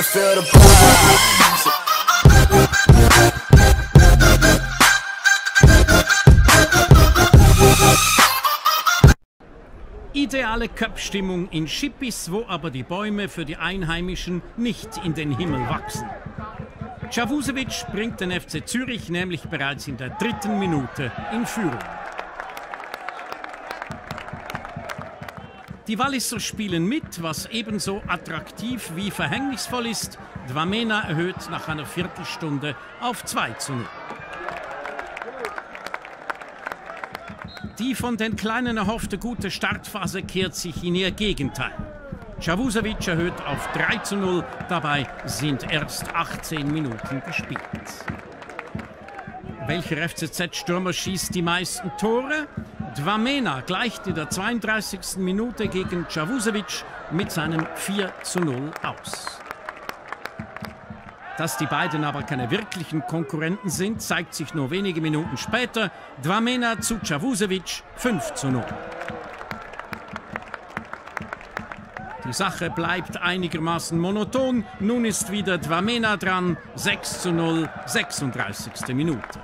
and feel the. Ideale Köpfstimmung in Schippis, wo aber die Bäume für die Einheimischen nicht in den Himmel wachsen. Czavusevic bringt den FC Zürich nämlich bereits in der dritten Minute in Führung. Die Walliser spielen mit, was ebenso attraktiv wie verhängnisvoll ist. Dvamena erhöht nach einer Viertelstunde auf 2 zu 0. Die von den Kleinen erhoffte gute Startphase kehrt sich in ihr Gegenteil. Czavusevic erhöht auf 3 zu 0, dabei sind erst 18 Minuten gespielt. Welcher FCZ-Stürmer schießt die meisten Tore? Dvamena gleicht in der 32. Minute gegen Czavusevic mit seinem 4 zu 0 aus. Dass die beiden aber keine wirklichen Konkurrenten sind, zeigt sich nur wenige Minuten später. Dvamena zu Czavusevic 5 zu 0. Die Sache bleibt einigermaßen monoton. Nun ist wieder Dvamena dran. 6 zu 0, 36. Minute.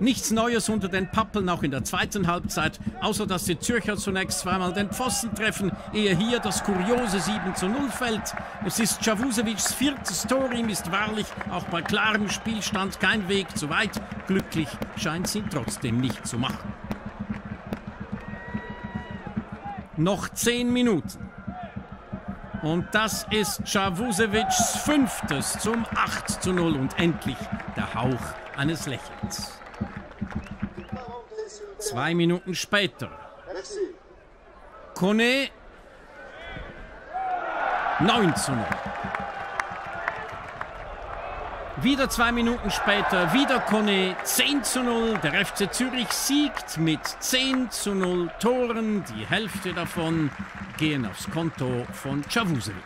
Nichts Neues unter den Pappeln auch in der zweiten Halbzeit, außer dass die Zürcher zunächst zweimal den Pfosten treffen, ehe hier das kuriose 7 zu 0 fällt. Es ist Czavusevics viertes Tor, ihm ist wahrlich auch bei klarem Spielstand kein Weg zu weit. Glücklich scheint sie trotzdem nicht zu machen. Noch 10 Minuten. Und das ist Czavusevics fünftes zum 8 zu 0 und endlich der Hauch eines Lächelns. Zwei Minuten später. Kone 9 zu 0. Wieder zwei Minuten später, wieder Kone 10 zu 0. Der FC Zürich siegt mit 10 zu 0 Toren. Die Hälfte davon gehen aufs Konto von Czavusevic.